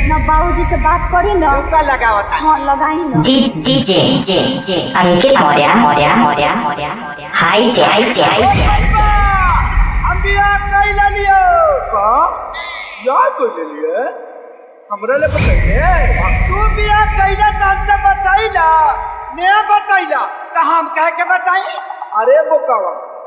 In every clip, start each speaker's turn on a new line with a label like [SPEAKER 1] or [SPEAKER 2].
[SPEAKER 1] जी अपना बाबूजी से बात करी ना।
[SPEAKER 2] का लगावता
[SPEAKER 1] हाँ लगाई ना।
[SPEAKER 3] D DJ DJ Ankit Maurya Maurya Maurya Maurya. हाय हाय हाय
[SPEAKER 2] हम बियाह कई ले लियो का? याद तो ले लिए। हमरा ले बताइए। तू बियाह कइला त हमसे बताइला। ने बताइला। त हम कह के बताई? अरे बोकावा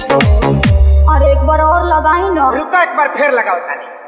[SPEAKER 1] अरे एक बार और लगाई ना।
[SPEAKER 2] रुको एक बार फिर लगाओ ताली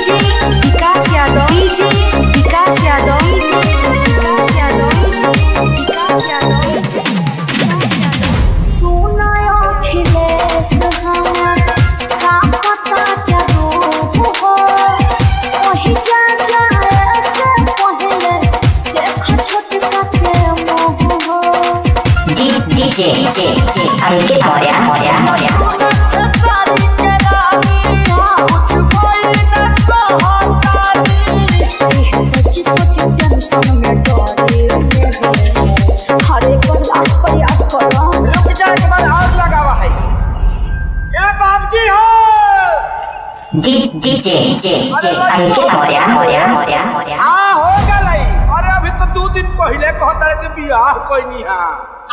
[SPEAKER 3] DJ
[SPEAKER 1] Vikas Yadav DJ Vikas Yadav DJ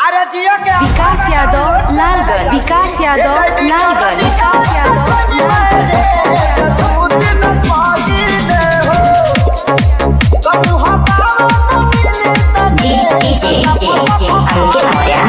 [SPEAKER 1] अरे Vikas Yadav Lalgarh Vikas Yadav Lalgarh Vikas
[SPEAKER 3] Yadav. DJ DJ Ankit Maurya